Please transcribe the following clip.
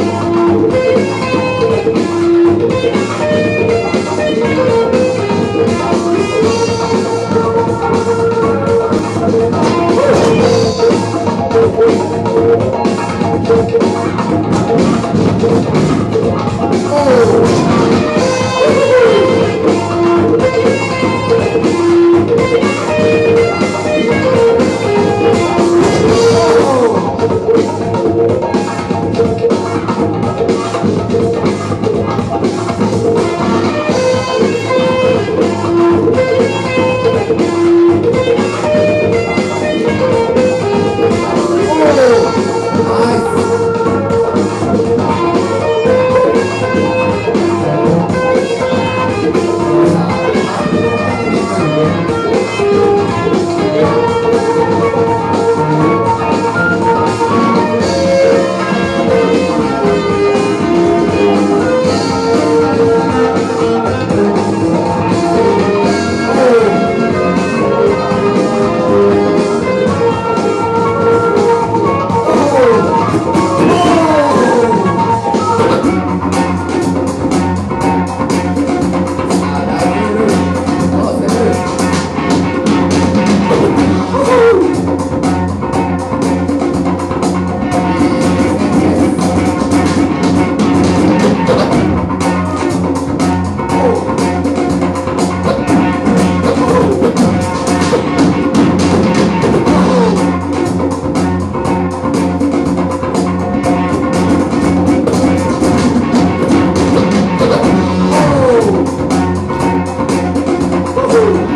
Oh! Woohoo!